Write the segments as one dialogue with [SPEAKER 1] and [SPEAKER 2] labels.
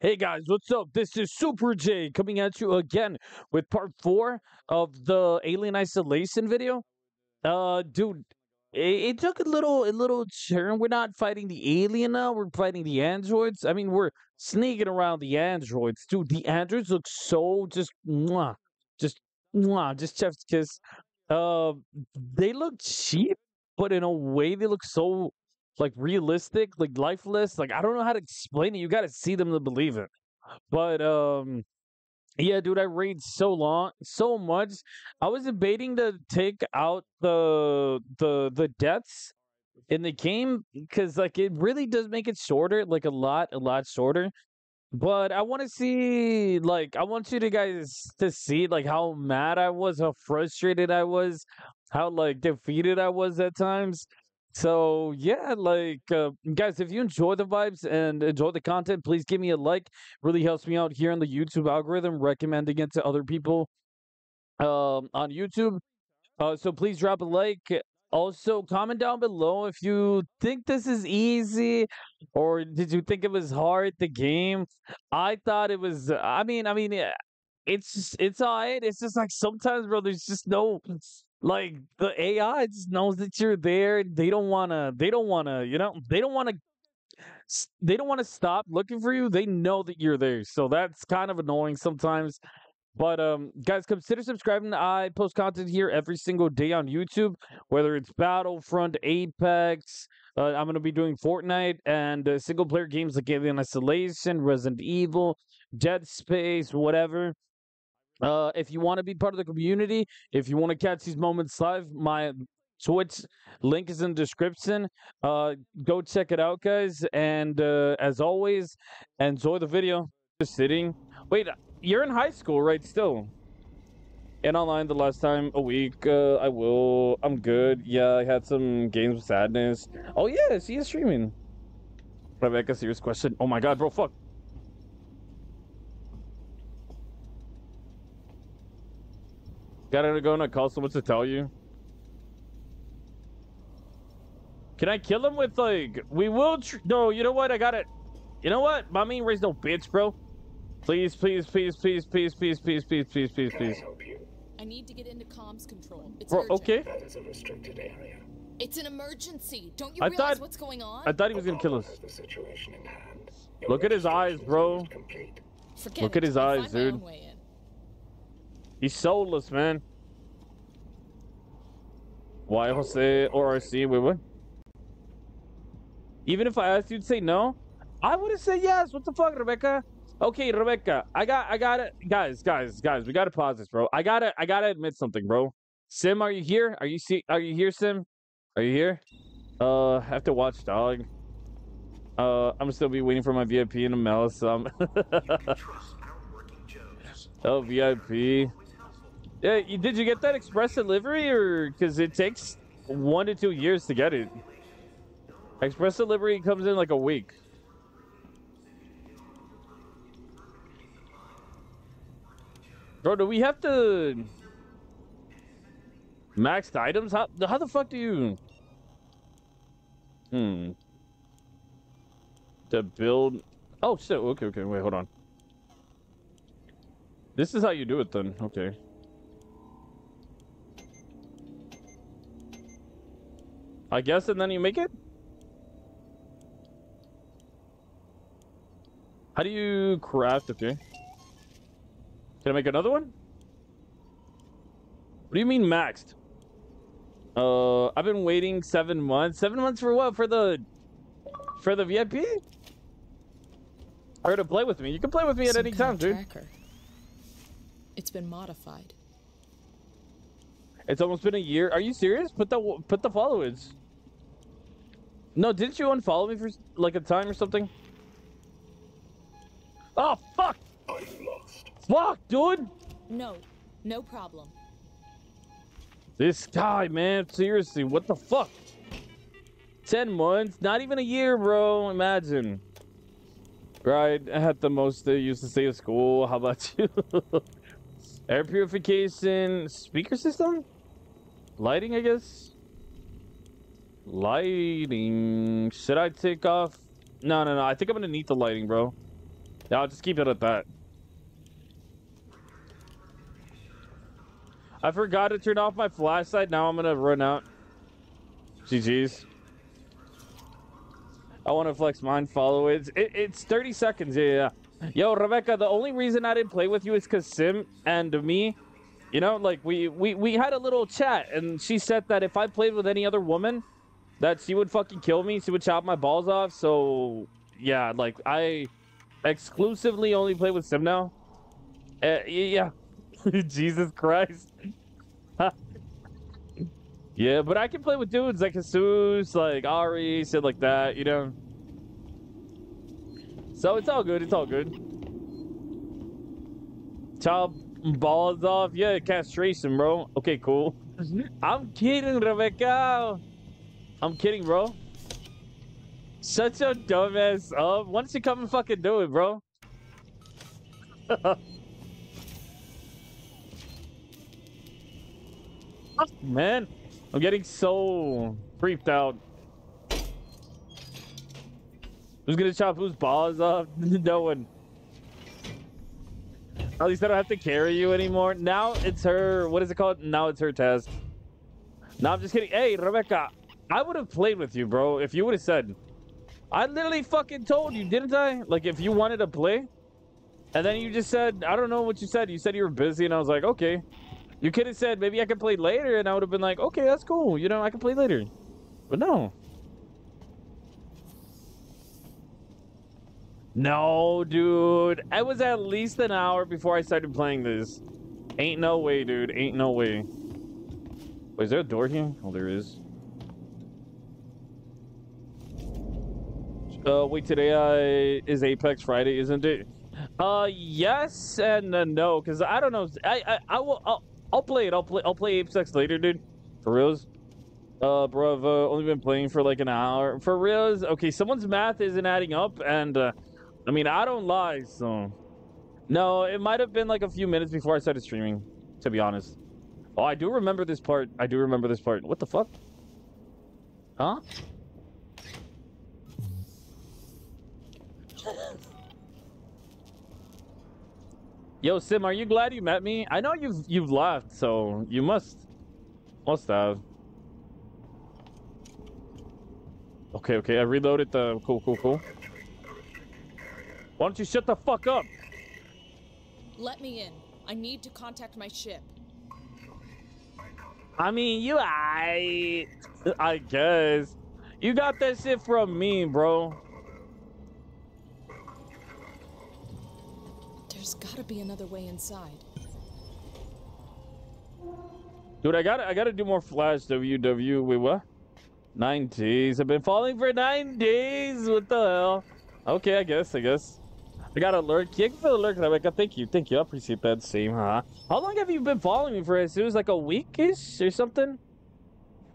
[SPEAKER 1] Hey guys, what's up? This is Super J coming at you again with part four of the Alien Isolation video. Uh, dude, it, it took a little, a little turn. We're not fighting the alien now. We're fighting the androids. I mean, we're sneaking around the androids, dude. The androids look so just, mwah, just, mwah, just chef's kiss. Uh, they look cheap, but in a way, they look so like realistic, like lifeless. Like I don't know how to explain it. You got to see them to believe it. But um, yeah, dude, I raged so long, so much. I was debating to take out the the the deaths in the game because like it really does make it shorter, like a lot, a lot shorter. But I want to see, like, I want you to guys to see, like, how mad I was, how frustrated I was, how like defeated I was at times. So yeah, like uh, guys, if you enjoy the vibes and enjoy the content, please give me a like. Really helps me out here in the YouTube algorithm, recommending it to other people um, on YouTube. Uh, so please drop a like. Also, comment down below if you think this is easy or did you think it was hard. The game, I thought it was. I mean, I mean, yeah, it's it's alright. It's just like sometimes, bro. There's just no like the AI just knows that you're there. They don't wanna. They don't wanna. You know. They don't wanna. They don't want to stop looking for you. They know that you're there, so that's kind of annoying sometimes. But um, guys, consider subscribing. I post content here every single day on YouTube, whether it's Battlefront, Apex. Uh, I'm gonna be doing Fortnite and uh, single player games like Alien Isolation, Resident Evil, Dead Space, whatever. Uh, if you want to be part of the community, if you want to catch these moments live, my Twitch link is in the description. Uh, go check it out, guys. And uh, as always, enjoy the video. Just sitting. Wait, you're in high school, right? Still. And online the last time a week. Uh, I will. I'm good. Yeah, I had some games with sadness. Oh yeah, she is streaming. Rebecca, serious question. Oh my god, bro, fuck. Gotta go and call someone to tell you. Can I kill him with like? We will. no, you know what? I got it. You know what? Mommy raised no bitch, bro. Please, please, please, please, please, please, please, please, please, please, please.
[SPEAKER 2] I help you?
[SPEAKER 3] I need to get into comms control. It's
[SPEAKER 1] Bro,
[SPEAKER 3] urgent.
[SPEAKER 1] okay.
[SPEAKER 2] That is a restricted area.
[SPEAKER 3] It's an emergency. Don't you
[SPEAKER 1] I
[SPEAKER 3] realize
[SPEAKER 1] thought-
[SPEAKER 3] what's going on?
[SPEAKER 1] I thought he was gonna kill us.
[SPEAKER 2] the situation in hand. Your
[SPEAKER 1] Look at his eyes, bro.
[SPEAKER 3] Forget
[SPEAKER 1] Look at his
[SPEAKER 3] I'll
[SPEAKER 1] eyes, dude.
[SPEAKER 3] Own way in.
[SPEAKER 1] He's soulless, man. Why Jose or RC? Wait, what? Even if I asked you to say no, I would have said yes. What the fuck, Rebecca? Okay, Rebecca, I got, I got it, guys, guys, guys. We gotta pause this, bro. I gotta, I gotta admit something, bro. Sim, are you here? Are you see? Are you here, Sim? Are you here? Uh, I have to watch dog. Uh, I'm still be waiting for my VIP in the mail. So I'm oh, VIP. Yeah, did you get that express delivery, or because it takes one to two years to get it? Express delivery comes in like a week. Bro, do we have to maxed items? How how the fuck do you? Hmm. To build. Oh shit. Okay. Okay. Wait. Hold on. This is how you do it then. Okay. I guess, and then you make it? How do you craft? Okay. Can I make another one? What do you mean maxed? Uh, I've been waiting seven months. Seven months for what? For the, for the VIP? Or to play with me? You can play with me at any time, dude.
[SPEAKER 3] Tracker. It's been modified.
[SPEAKER 1] It's almost been a year. Are you serious? Put the put the followers. No, didn't you unfollow me for like a time or something? Oh fuck!
[SPEAKER 2] I'm lost.
[SPEAKER 1] Fuck, dude!
[SPEAKER 3] No, no problem.
[SPEAKER 1] This guy, man, seriously, what the fuck? Ten months, not even a year, bro. Imagine. Right, I had the most they used to stay at school. How about you? Air purification, speaker system, lighting, I guess. Lighting. Should I take off? No, no, no. I think I'm gonna need the lighting, bro. Yeah, I'll just keep it at that. I forgot to turn off my flashlight. Now I'm gonna run out. GG's. I want to flex mine. Follow it. it. It's 30 seconds. Yeah, yeah. Yo, Rebecca. The only reason I didn't play with you is because Sim and me, you know, like we we we had a little chat, and she said that if I played with any other woman, that she would fucking kill me. She would chop my balls off. So yeah, like I exclusively only play with Sim now. Uh, yeah. Jesus Christ. yeah, but I can play with dudes like Jesus, like Ari, shit like that, you know. So it's all good. It's all good. Chop balls off. Yeah, castration, bro. Okay, cool. I'm kidding, Rebecca. I'm kidding, bro. Such a dumbass. Uh, why don't you come and fucking do it, bro? Man, I'm getting so creeped out. Who's gonna chop whose balls off? no one. Oh, At least I don't have to carry you anymore. Now it's her. What is it called? Now it's her task. No, I'm just kidding. Hey, Rebecca, I would have played with you, bro, if you would have said. I literally fucking told you, didn't I? Like, if you wanted to play. And then you just said, I don't know what you said. You said you were busy, and I was like, okay. You could have said maybe I could play later, and I would have been like, okay, that's cool. You know, I can play later. But no. No, dude. It was at least an hour before I started playing this. Ain't no way, dude. Ain't no way. Wait, is there a door here? Oh, there is. Uh, wait, today uh, is Apex Friday, isn't it? Uh, yes and uh, no, because I don't know. I, I, I will. I'll, I'll play it. I'll play. I'll play Apex later, dude. For reals. Uh, bro, I've uh, only been playing for like an hour. For reals. Okay, someone's math isn't adding up, and uh, I mean, I don't lie, so no, it might have been like a few minutes before I started streaming. To be honest. Oh, I do remember this part. I do remember this part. What the fuck? Huh? Yo, Sim, are you glad you met me? I know you've you've left, so you must must have. Okay, okay, I reloaded the cool, cool, cool. Why don't you shut the fuck up?
[SPEAKER 3] Let me in. I need to contact my ship.
[SPEAKER 1] I mean, you I I guess. You got that shit from me, bro.
[SPEAKER 3] There's gotta be another way inside.
[SPEAKER 1] Dude, I gotta I gotta do more flash WW. Wait, what? Nine days. I've been falling for nine days. What the hell? Okay, I guess, I guess. I got alert. Thank you for the alert, Rebecca. Thank you, thank you. I appreciate that. Same, huh? How long have you been following me for? It was like a week-ish or something?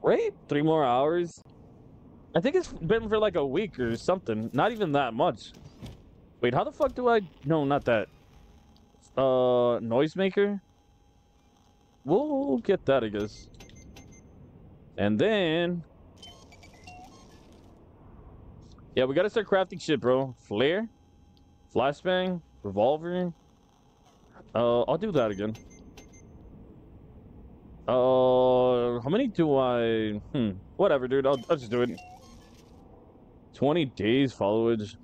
[SPEAKER 1] Right? Three more hours? I think it's been for like a week or something. Not even that much. Wait, how the fuck do I... No, not that. Uh, noisemaker? We'll get that, I guess. And then... Yeah, we gotta start crafting shit, bro. Flare? Flashbang? Revolver? Uh, I'll do that again. Uh, how many do I... Hmm, whatever, dude. I'll, I'll just do it. 20 days followage.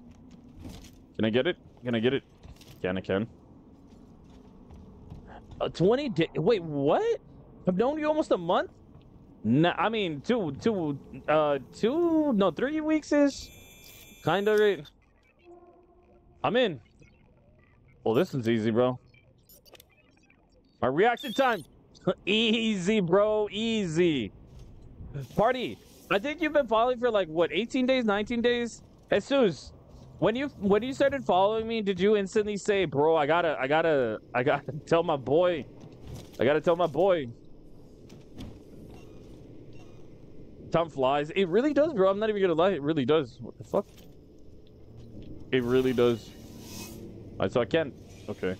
[SPEAKER 1] Can I get it? Can I get it? Can I can. Uh, 20 days? Wait, what? I've known you almost a month? Nah, I mean, two, two, uh, two, no, three weeks-ish? Kinda, right? I'm in. Well, this one's easy, bro. My reaction time. easy, bro. Easy. Party. I think you've been following for like, what, 18 days, 19 days? Jesus, when you when you started following me, did you instantly say, bro, I gotta, I gotta, I gotta tell my boy. I gotta tell my boy. Time flies. It really does, bro. I'm not even gonna lie. It really does. What the fuck? It really does. Alright, so I can't... Okay.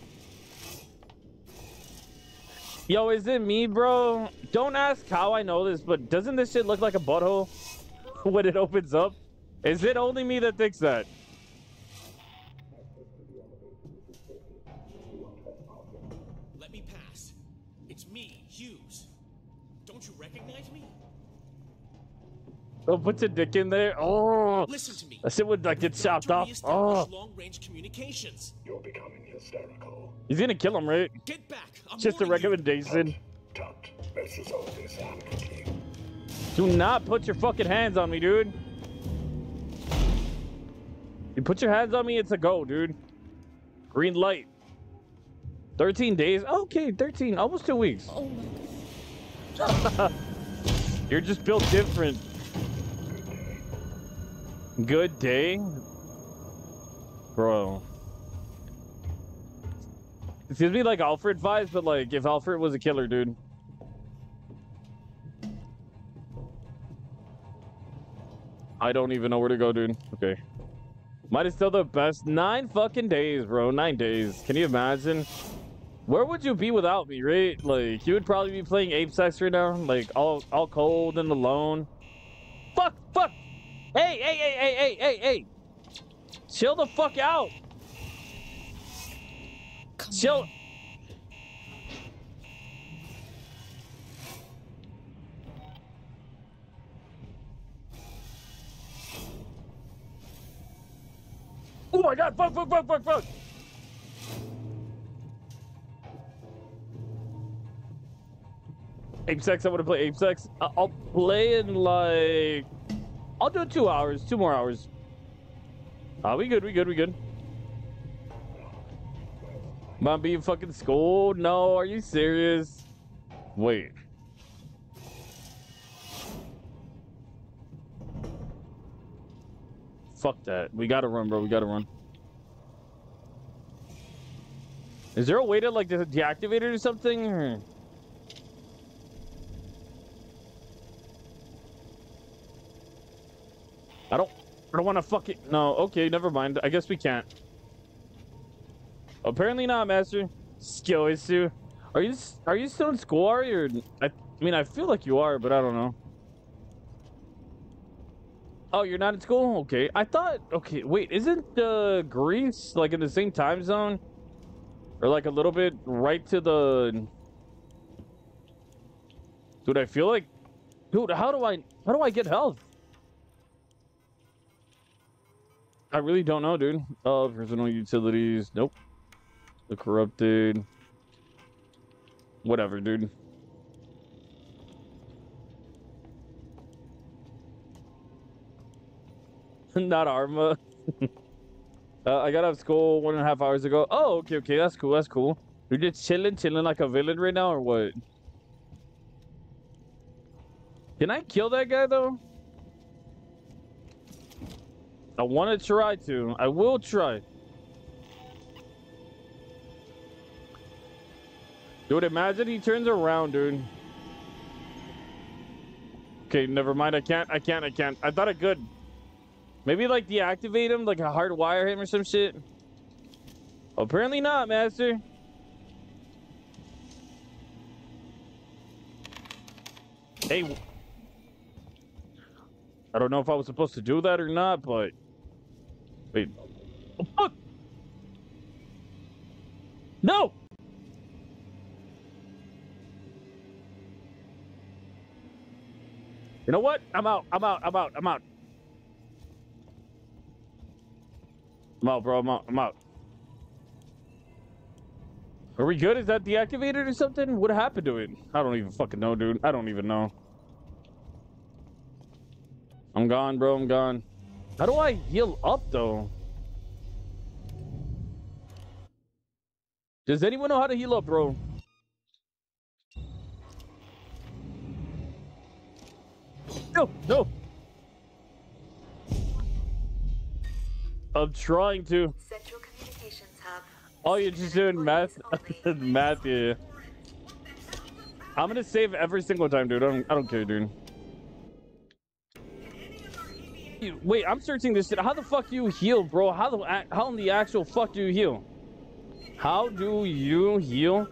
[SPEAKER 1] Yo, is it me, bro? Don't ask how I know this, but doesn't this shit look like a butthole when it opens up? Is it only me that thinks that?
[SPEAKER 4] Let me pass. It's me, Hughes. Don't you recognize me?
[SPEAKER 1] Oh, put your dick in there. Oh,
[SPEAKER 4] Listen to me.
[SPEAKER 1] that shit would like get chopped off. Oh,
[SPEAKER 4] long-range communications.
[SPEAKER 2] You're becoming hysterical.
[SPEAKER 1] he's gonna kill him, right?
[SPEAKER 4] Get back. I'm
[SPEAKER 1] Just a recommendation.
[SPEAKER 2] Tut, let's resolve this amicably.
[SPEAKER 1] Do not put your fucking hands on me, dude. You put your hands on me, it's a go, dude. Green light. 13 days? Okay, 13. Almost two weeks.
[SPEAKER 3] Oh my god.
[SPEAKER 1] You're just built different. Good day? Bro. It seems to be like Alfred vibes, but like if Alfred was a killer, dude. I don't even know where to go, dude. Okay. Might is still the best. Nine fucking days, bro. Nine days. Can you imagine? Where would you be without me, right? Like, you would probably be playing Ape Sex right now. Like, all, all cold and alone. Fuck, fuck. Hey, hey, hey, hey, hey, hey, hey. Chill the fuck out.
[SPEAKER 3] Come
[SPEAKER 1] Chill.
[SPEAKER 3] on.
[SPEAKER 1] Oh my god, fuck, fuck, fuck, fuck, fuck. Ape Sex, I want to play Ape Sex. I'll play in like. I'll do two hours, two more hours. Ah, we good, we good, we good. Am I being fucking schooled? No, are you serious? Wait. Fuck that. We gotta run, bro. We gotta run. Is there a way to like de- deactivate it or something? or- I don't want to fuck it. No. Okay. Never mind. I guess we can't. Apparently not, Master. Skill issue. Are you are you still in school? You? Or, I, I mean, I feel like you are, but I don't know. Oh, you're not in school? Okay. I thought. Okay. Wait. Isn't uh, Greece like in the same time zone? Or like a little bit right to the. Dude, I feel like. Dude, how do I how do I get health? I really don't know, dude. Uh, personal utilities. Nope. The corrupted. Whatever, dude. Not Arma. uh, I got out of school one and a half hours ago. Oh, okay, okay. That's cool. That's cool. You're just chilling, chilling like a villain right now, or what? Can I kill that guy, though? I want to try to. I will try. Dude, imagine he turns around, dude. Okay, never mind. I can't. I can't. I can't. I thought I could. Maybe like deactivate him, like a hardwire him or some shit. Apparently not, master. Hey. I don't know if I was supposed to do that or not, but wait. Oh, fuck! No! You know what? I'm out. I'm out. I'm out. I'm out. I'm out, bro. I'm out. I'm out. Are we good? Is that deactivated or something? What happened to it? I don't even fucking know, dude. I don't even know. I'm gone, bro. I'm gone. How do I heal up, though? Does anyone know how to heal up, bro? No, no. I'm trying to.
[SPEAKER 5] Central Communications Hub.
[SPEAKER 1] Oh, you're just doing math, math, yeah. I'm gonna save every single time, dude. I don't, I don't care, dude. Wait, I'm searching this shit. How the fuck you heal, bro? How the how in the actual fuck do you heal? How do you heal?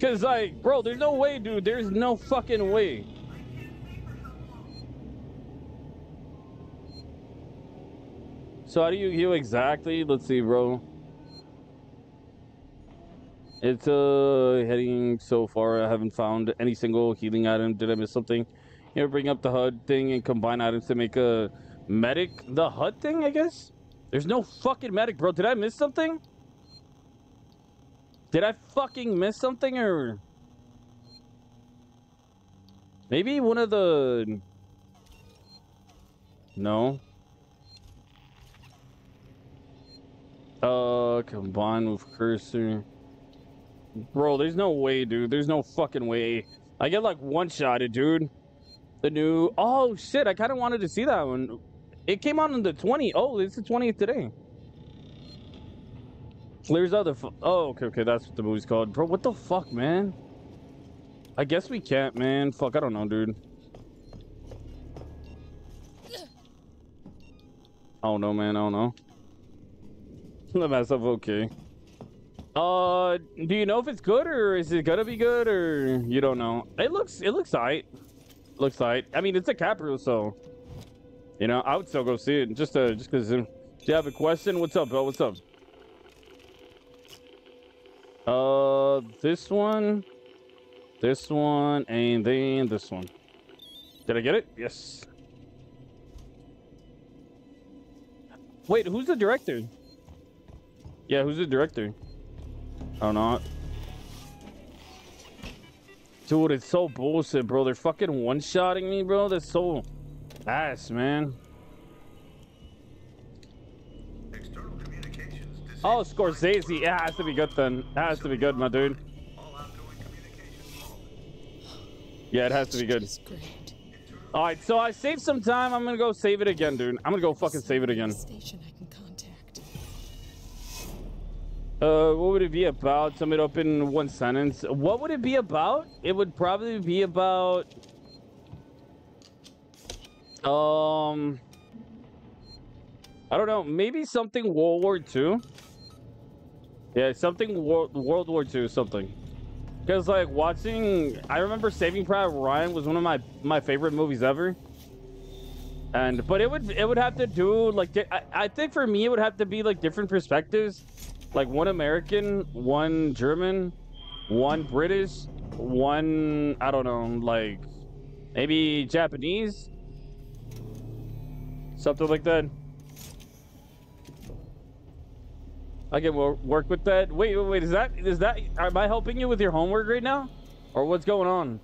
[SPEAKER 1] Cause like, bro, there's no way, dude. There's no fucking way. So how do you heal exactly? Let's see, bro. It's uh heading so far. I haven't found any single healing item. Did I miss something? Here, bring up the HUD thing and combine items to make a medic. The HUD thing, I guess. There's no fucking medic, bro. Did I miss something? Did I fucking miss something or maybe one of the no. Uh, combine with cursor. Bro, there's no way, dude. There's no fucking way. I get like one shotted, dude. The new. Oh shit! I kind of wanted to see that one. It came out on the 20th. Oh, it's the 20th today. Clears out the. Oh, okay, okay. That's what the movie's called, bro. What the fuck, man? I guess we can't, man. Fuck, I don't know, dude. I don't know, man. I don't know. Let myself okay. Uh, do you know if it's good or is it gonna be good or you don't know? It looks, it looks tight. Looks tight. I mean, it's DiCaprio, so you know, I would still go see it just uh, just because. Do you have a question? What's up, Bill? What's up? Uh, this one, this one, and then this one. Did I get it? Yes. Wait, who's the director? Yeah, who's the director? Oh, not. Dude, it's so bullshit, bro. They're fucking one-shotting me, bro. That's so ass, man.
[SPEAKER 6] External communications
[SPEAKER 1] Oh,
[SPEAKER 6] disabled.
[SPEAKER 1] Scorsese. It has to be good then. It has to be good, my dude.
[SPEAKER 6] All outgoing communications lost.
[SPEAKER 1] Yeah, it has to be good. All right, so I saved some time. I'm gonna go save it again, dude. I'm gonna go fucking save it again. Uh, what would it be about? Sum it up in one sentence. What would it be about? It would probably be about. Um. I don't know. Maybe something World War II. Yeah, something World World War II, something. Because like watching, I remember Saving Private Ryan was one of my my favorite movies ever. And but it would it would have to do like I, I think for me it would have to be like different perspectives, like one American, one German, one British, one I don't know like maybe Japanese, something like that. I can work with that. Wait, wait, wait. Is that is that? Am I helping you with your homework right now, or what's going on?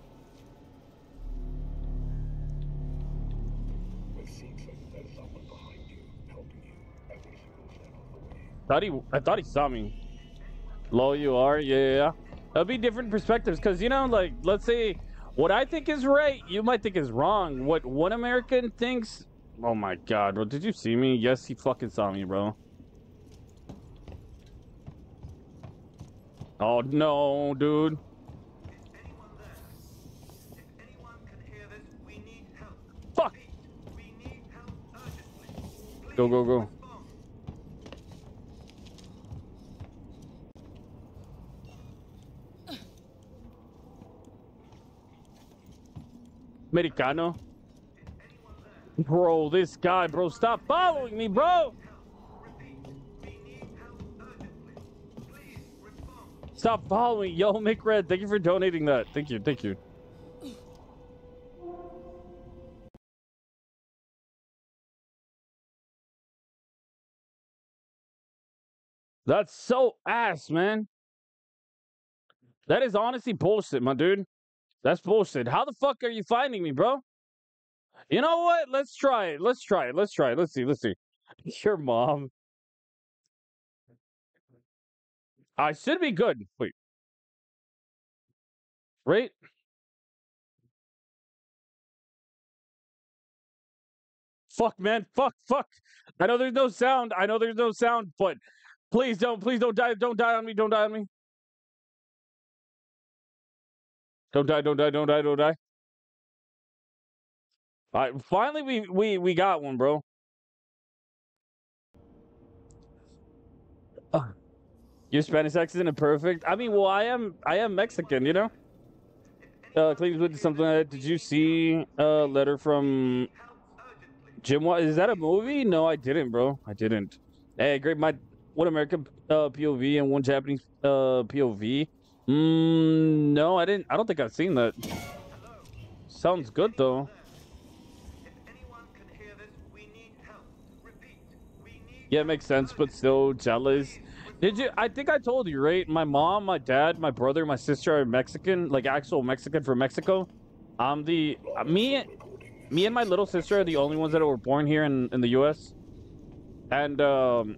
[SPEAKER 1] Thought he, I thought he saw me. Low you are, yeah, yeah. yeah. That'll be different perspectives, cause you know, like, let's say what I think is right, you might think is wrong. What one American thinks, oh my god, bro, did you see me? Yes, he fucking saw me, bro. Oh no, dude.
[SPEAKER 6] Anyone there? If anyone can hear this, we need help.
[SPEAKER 1] Fuck.
[SPEAKER 6] We need help
[SPEAKER 1] Go, go, go. Americano. Bro, this guy, bro, stop following me, bro. Stop following. Yo, Mick Red, thank you for donating that. Thank you, thank you. That's so ass, man. That is honestly bullshit, my dude. That's bullshit. How the fuck are you finding me, bro? You know what? Let's try it. Let's try it. Let's try it. Let's see. Let's see. Your mom. I should be good. Wait. Right? Fuck, man. Fuck, fuck. I know there's no sound. I know there's no sound, but please don't, please don't die. Don't die on me. Don't die on me. Don't die, don't die, don't die, don't die. All right, finally we we we got one, bro. Uh, Your Spanish accent is perfect. I mean, well, I am I am Mexican, you know. Uh, Cleveland something like that. Did you see a letter from Jim, what is that a movie? No, I didn't, bro. I didn't. Hey, great. My one American uh, POV and one Japanese uh, POV. Mm, no, I didn't. I don't think I've seen that. Sounds good though. Yeah, it makes sense, but still jealous. Did you? I think I told you, right? My mom, my dad, my brother, my sister are Mexican, like actual Mexican from Mexico. I'm the uh, me, me and my little sister are the only ones that were born here in in the U.S. And um,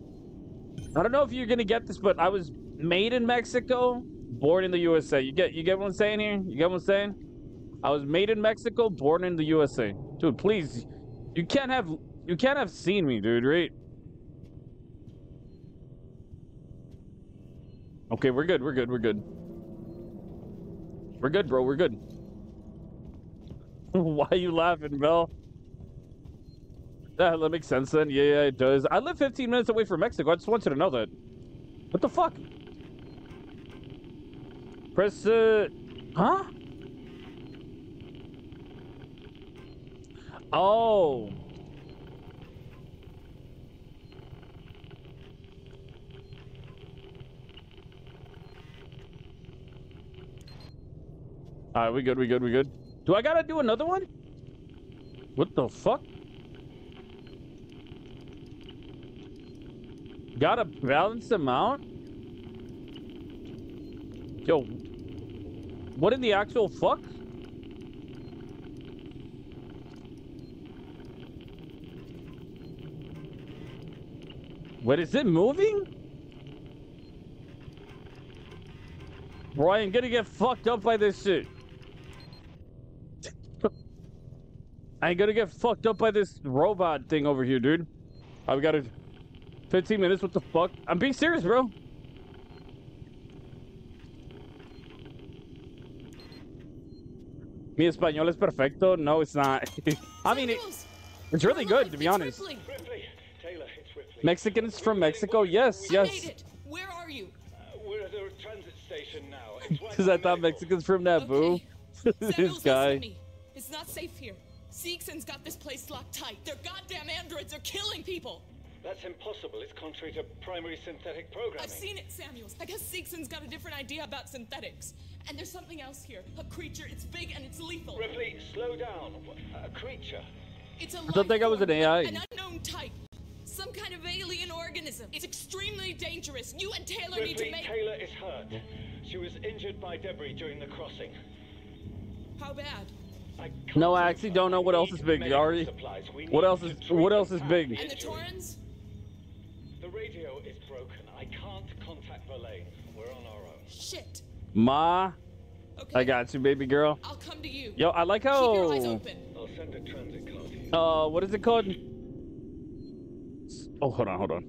[SPEAKER 1] I don't know if you're gonna get this, but I was made in Mexico, born in the USA. You get you get what I'm saying here? You get what I'm saying? I was made in Mexico, born in the USA. Dude, please, you can't have you can't have seen me, dude, right? Okay, we're good. We're good. We're good. We're good, bro. We're good. Why are you laughing, Mel? Yeah, that makes sense then. Yeah, yeah, it does. I live 15 minutes away from Mexico. I just want you to know that. What the fuck? Press, uh... Huh? Oh. Alright, we good, we good, we good. Do I gotta do another one? What the fuck? Gotta balance them out? Yo. What in the actual fuck? What is it moving? Bro, I ain't gonna get fucked up by this shit. I ain't gonna get fucked up by this robot thing over here, dude. I've got it. 15 minutes, what the fuck? I'm being serious, bro. Mi español es perfecto. No, it's not. I mean, it, it's really good, to be honest.
[SPEAKER 3] Ripley.
[SPEAKER 2] Ripley, Taylor, it's Ripley.
[SPEAKER 1] Mexicans from Mexico? Yes, yes.
[SPEAKER 3] Where are you?
[SPEAKER 2] Uh, we're at a transit station now.
[SPEAKER 1] Because I thought Mexicans from Naboo.
[SPEAKER 3] Okay.
[SPEAKER 1] this guy.
[SPEAKER 3] It's not safe here. Seegson's got this place locked tight. Their goddamn androids are killing people.
[SPEAKER 2] That's impossible. It's contrary to primary synthetic programming.
[SPEAKER 3] I've seen it, Samuels. I guess Seegson's got a different idea about synthetics. And there's something else here. A creature. It's big and it's lethal.
[SPEAKER 2] Ripley, slow down. A creature.
[SPEAKER 3] It's a
[SPEAKER 1] I don't think I was an AI.
[SPEAKER 3] form, An unknown type. Some kind of alien organism. It's extremely dangerous. You and Taylor need to
[SPEAKER 2] Ripley,
[SPEAKER 3] make.
[SPEAKER 2] Taylor is hurt. She was injured by debris during the crossing.
[SPEAKER 3] How bad?
[SPEAKER 2] I
[SPEAKER 1] No, I actually don't know what else is big,
[SPEAKER 2] need
[SPEAKER 1] Yari. What else is- what else is big?
[SPEAKER 3] And the. Torrens? Shit.
[SPEAKER 1] Ma,
[SPEAKER 3] Okay.
[SPEAKER 1] I got you, baby girl.
[SPEAKER 3] I'll come to you.
[SPEAKER 1] Yo, I like
[SPEAKER 3] Keep your eyes
[SPEAKER 1] how.
[SPEAKER 3] open.
[SPEAKER 2] I'll send a transit car to you.
[SPEAKER 1] Uh, what is it called? Oh, hold on, hold on.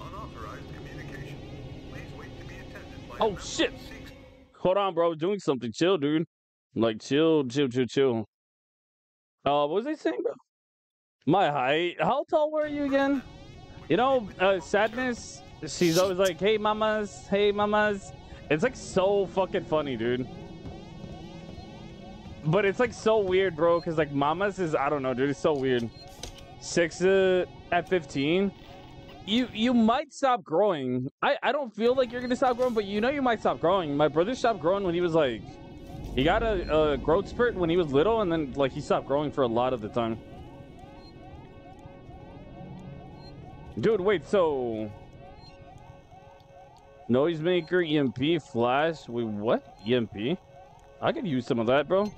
[SPEAKER 6] unauthorized communication. Please wait to be attended by
[SPEAKER 1] Oh, shit.
[SPEAKER 6] Seeks-
[SPEAKER 1] Hold on, bro. Doing something. Chill, dude. Like, chill, chill, chill, chill. Uh, what was I saying, bro? My height. How tall were you again? You know, uh, sadness. She's always like, "Hey, mamas. Hey, mamas." It's like so fucking funny, dude. But it's like so weird, bro. Cause like mamas is I don't know, dude. It's so weird. Six uh, at fifteen. You you might stop growing. I I don't feel like you're gonna stop growing, but you know you might stop growing. My brother stopped growing when he was like, he got a, a growth spurt when he was little, and then like he stopped growing for a lot of the time. Dude, wait. So noisemaker, EMP, flash. Wait, what? EMP? I could use some of that, bro.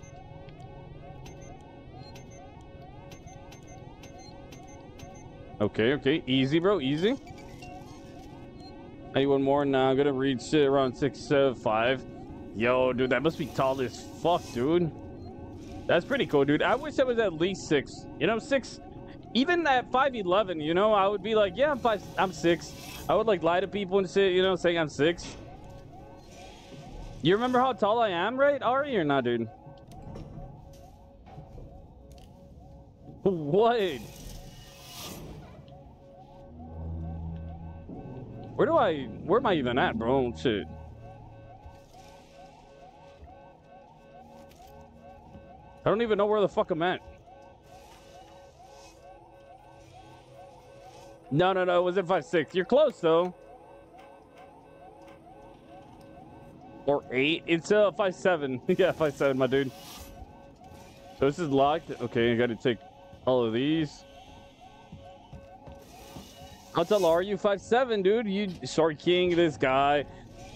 [SPEAKER 1] Okay, okay. Easy, bro. Easy. Anyone more? Nah, I'm gonna reach uh, around six, uh, five. Yo, dude, that must be tall as fuck, dude. That's pretty cool, dude. I wish I was at least six. You know, six. Even at five eleven, you know, I would be like, yeah, I'm five. I'm six. I would like lie to people and shit, you know, saying I'm six. You remember how tall I am, right, Ari, or not, dude? What? Where do I? Where am I even at, bro? Shit. I don't even know where the fuck I'm at. No, no, no. It wasn't five six. You're close though. Or eight. It's uh five seven. yeah, five seven, my dude. So this is locked. Okay, I got to take all of these. How tall are you? Five seven, dude. You short king. This guy.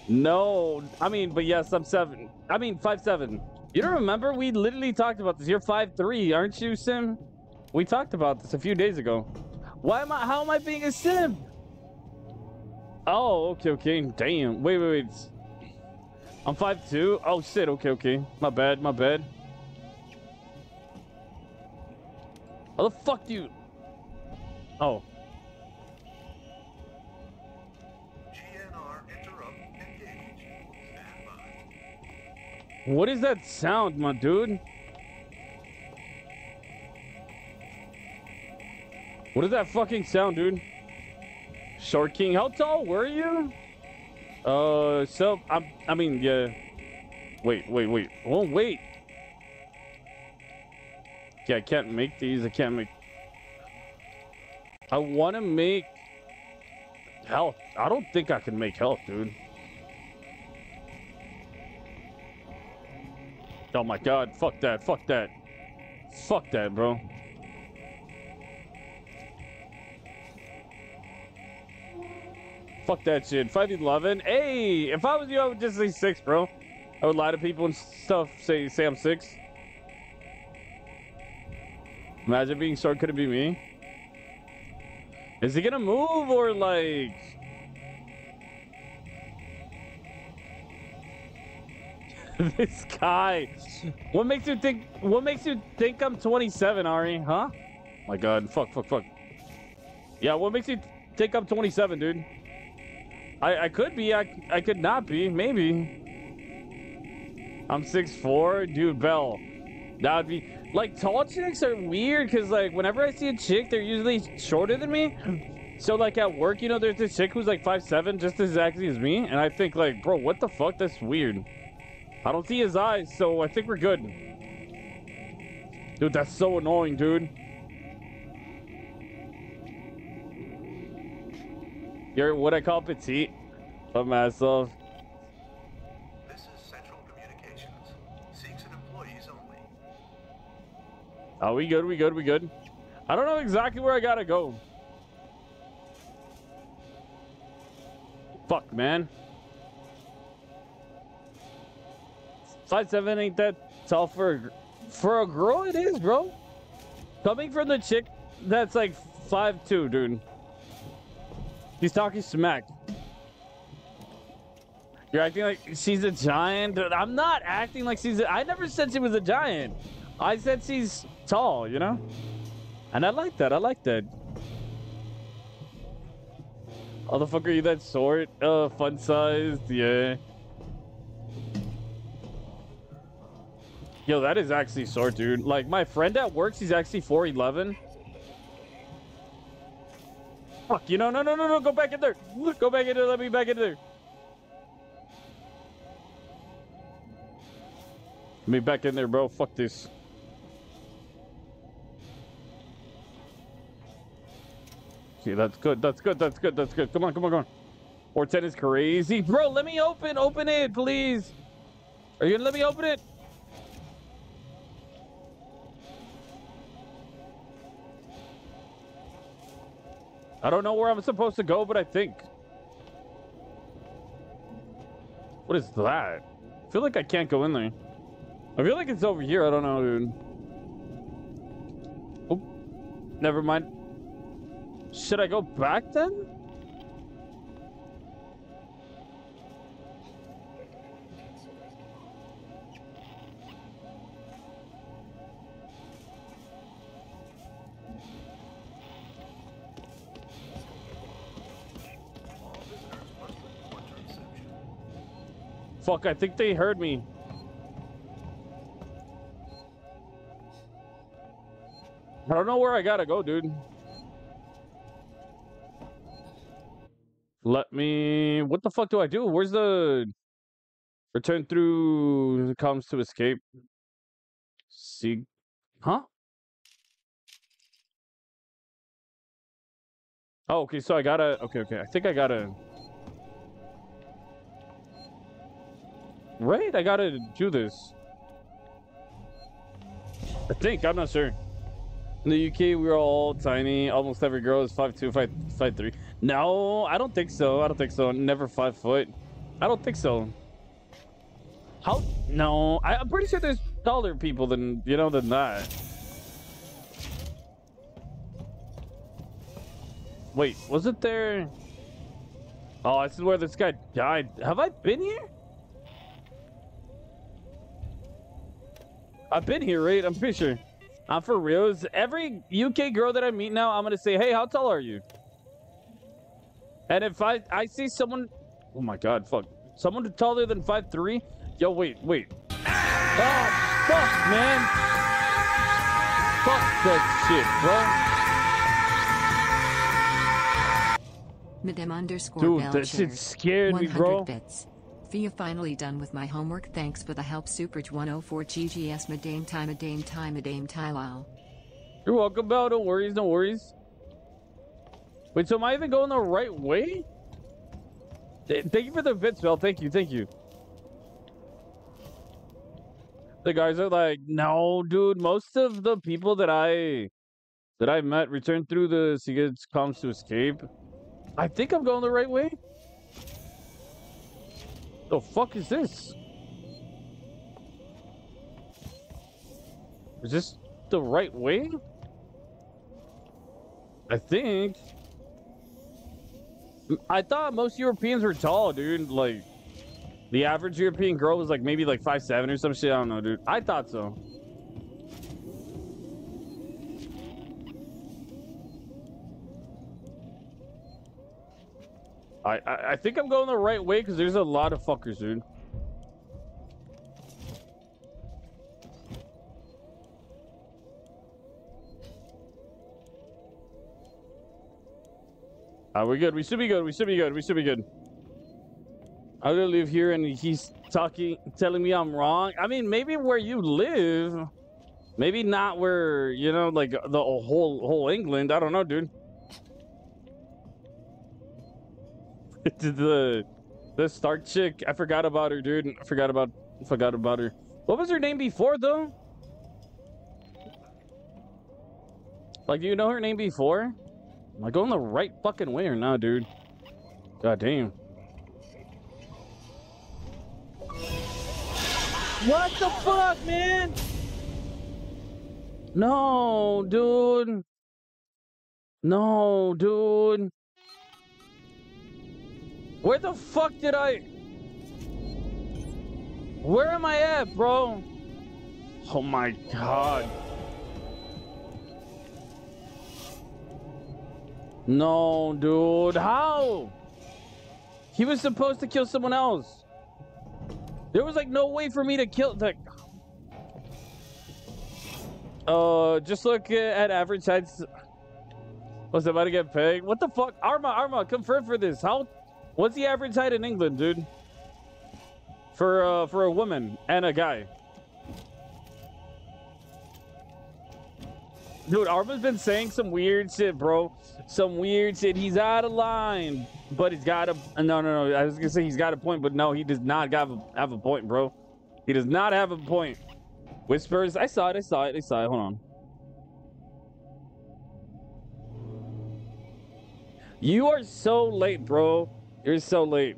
[SPEAKER 1] No, I mean, but yes, I'm seven. I mean, five seven. You don't remember? We literally talked about this. You're five three, aren't you, Sim? We talked about this a few days ago. Why am I? How am I being a Sim? Oh, okay, okay. Damn. Wait, wait, wait. I'm five two. Oh shit. Okay, okay. My bad. My bad. How the fuck do you? Oh. What is that sound, my dude? What is that fucking sound, dude? Short King, how tall were you? Uh, so I'm. I mean, yeah. Wait, wait, wait. Oh, wait. Yeah, I can't make these. I can't make. I want to make health. I don't think I can make health, dude. Oh my god, fuck that, fuck that. Fuck that, bro. Fuck that shit. 5'11. Hey, if I was you, I would just say 6, bro. I would lie to people and stuff, say say I'm 6. Imagine being short, could it be me? Is he gonna move or like... this guy. What makes you think? What makes you think I'm 27, Ari? Huh? My God, fuck, fuck, fuck. Yeah, what makes you think I'm 27, dude? I I could be. I I could not be. Maybe. I'm 6'4", dude. Bell. That would be like tall chicks are weird because like whenever I see a chick, they're usually shorter than me. So like at work, you know, there's this chick who's like 5'7", just exactly as me, and I think like, bro, what the fuck? That's weird. I don't see his eyes, so I think we're good. Dude, that's so annoying, dude. You're what I call petite of myself.
[SPEAKER 6] This is Central Communications. Seegson employees only.
[SPEAKER 1] Are we good? We good? We good? I don't know exactly where I gotta go. Fuck, man. Five seven ain't that tall for a, for a girl. It is, bro. Coming from the chick that's like five two, dude. He's talking smack. You're acting like she's a giant. I'm not acting like she's. A, I never said she was a giant. I said she's tall, you know? And I like that. I like that. Oh, the fuck are you that short? Uh, fun sized? Yeah. Yo, that is actually short, dude. Like, my friend at work, he's actually 4'11. Fuck, you know, no, no, no, no, go back in there. Go back in there, let me back in there. Let me back in there, bro. Fuck this. See, that's good. That's good. That's good. That's good. Come on, come on, come on. Or 10 is crazy. Bro, let me open. Open it, please. Are you gonna let me open it? I don't know where I'm supposed to go, but I think. What is that? I feel like I can't go in there. I feel like it's over here. I don't know, dude. Oh, never mind. Should I go back then? Fuck, I think they heard me. I don't know where I gotta go, dude. Let me. What the fuck do I do? Where's the return through comes to escape? See, huh? Oh, okay. So I gotta. Okay, okay. I think I gotta. Right? I gotta do this. I think. I'm not sure. In the UK, we're all tiny. Almost every girl is 5'2", 5'3". 5'3". No, I don't think so. I don't think so. Never five foot. I don't think so. How? No, I, I'm pretty sure there's taller people than you know than that. Wait, wasn't there? Oh, this is where this guy died. Have I been here? I've been here, right? I'm pretty sure. I'm for reals. Every UK girl that I meet now, I'm gonna say, "Hey, how tall are you?" And if I I see someone, oh my god, fuck, someone taller than five three. Yo, wait, wait. Oh, fuck, man. Fuck that shit, bro.
[SPEAKER 7] Underscore
[SPEAKER 1] Dude, that shit scared me, bro.
[SPEAKER 7] bits. Fia finally done with my homework. Thanks for the help. Superch 104 GGS Madame time Madame time Madame Tylal.
[SPEAKER 1] You're welcome, Bell. No worries, no worries. Wait, so am I even going the right way? Th- Thank you for the bits, Bell. Thank you, thank you. The guys are like, no, dude. Most of the people that I that I met returned through the Seegson comms to escape. I think I'm going the right way. The fuck is this? Is this the right way? I think. I thought most Europeans were tall, dude. Like, the average European girl was like maybe like five seven or some shit. I don't know, dude. I thought so. I, I I think I'm going the right way because there's a lot of fuckers, dude. Uh, we're good. We should be good. We should be good. We should be good. I'm gonna live here and he's talking, telling me I'm wrong. I mean, maybe where you live, maybe not where you know, like the whole whole England. I don't know, dude. the the Stark chick, I forgot about her, dude. I forgot about forgot about her. What was her name before, though? Like, do you know her name before? Am I going the right fucking way or not, dude? God damn. What the fuck, man? No, dude. No, dude. Where the fuck did I... Where am I at, bro? Oh my god. No, dude. How? He was supposed to kill someone else. There was like no way for me to kill like Uh just look at average heights. Was about to get pegged? What the fuck? Arma, Arma, confirm for this. How what's the average height in England, dude? For uh for a woman and a guy. Dude, Arma's been saying some weird shit, bro. Some weird shit. He's out of line, but he's got a no, no, no. I was gonna say he's got a point, but no, he does not have a, have a point, bro. He does not have a point. Whispers. I saw it. I saw it. I saw it. Hold on. You are so late, bro. You're so late.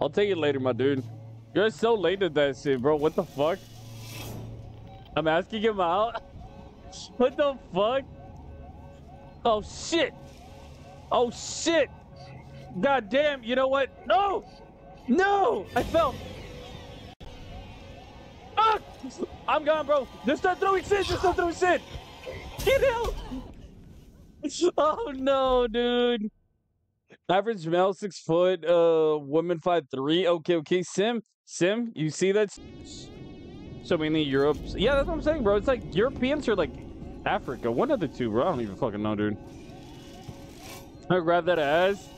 [SPEAKER 1] I'll take it later, my dude. You're so late to that shit, bro. What the fuck? I'm asking him out. What the fuck? Oh shit. Oh shit. God damn, you know what? No! No! I fell. Ah! I'm gone, bro. Just start throwing shit. Just start throwing shit. Get out. Oh no, dude. Average male six foot, uh, woman five three. Okay, okay. Sim, Sim, you see that? So mainly Europe. Yeah, that's what I'm saying, bro. It's like Europeans are like Africa. One of the two, bro. I don't even fucking know, dude. I grab that ass.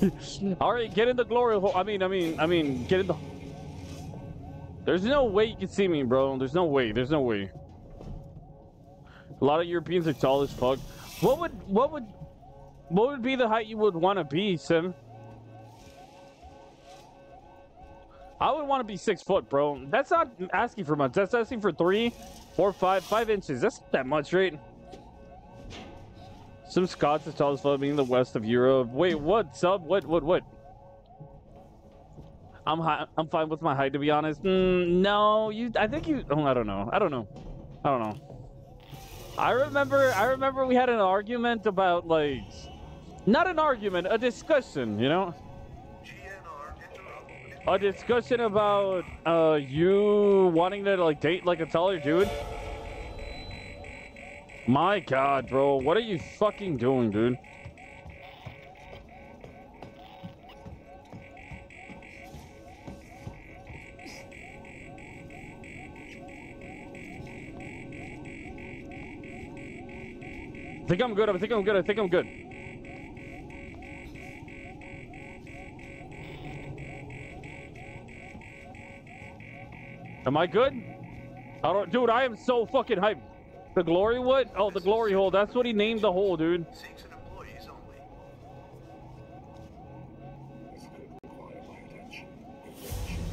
[SPEAKER 1] All right, get in the glory hole. I mean, I mean, I mean, get in the. There's no way you can see me, bro. There's no way. There's no way. A lot of Europeans are tall as fuck. What would what would what would be the height you would want to be, Sim? I would want to be six foot, bro. That's not asking for much. That's asking for three, four, five, five inches. That's not that much, right? Some Scots as tall as being the west of Europe. Wait, what? Sub? What? What? What? I'm high, I'm fine with my height, to be honest. Mm, no, you. I think you. Oh, I don't know. I don't know. I don't know. I remember. I remember we had an argument about like, not an argument, a discussion. You know, a discussion about uh you wanting to like date like a taller dude. My God, bro, what are you fucking doing, dude? I think I'm good. I think I'm good. I think I'm good. Am I good? I don't, dude. I am so fucking hyped. The glory what? Oh, the glory hole. That's what he named the hole, dude.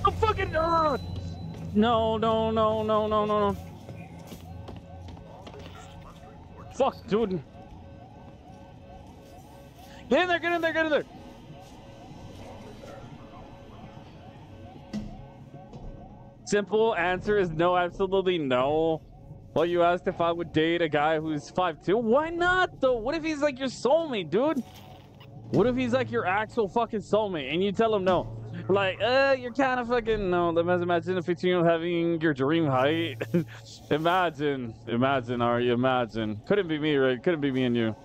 [SPEAKER 1] Oh, fucking. Uh, no, no, no, no, no, no, no. Fuck, dude. Get in there, get in there, get in there. Simple answer is no, absolutely no. Well, you asked if I would date a guy who's 5'2". Why not, though? What if he's like your soulmate, dude? What if he's like your actual fucking soulmate and you tell him no? Like, uh, you're kind of fucking no. Imagine a 15 year old having your dream height. imagine, imagine, Ari, imagine. Couldn't be me, right? Couldn't be me and you.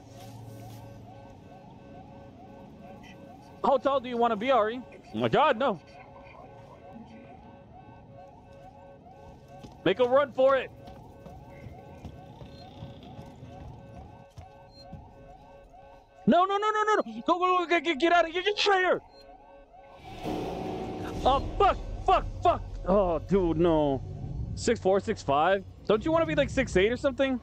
[SPEAKER 1] How tall do you want to be, Ari? My God, no. Make a run for it. No, no, no, no, no, no. Go, go, go, get, get, out of here. Get out of here. Oh, fuck, fuck, fuck. Oh, dude, no. Six four, six five. Don't you want to be like six eight or something?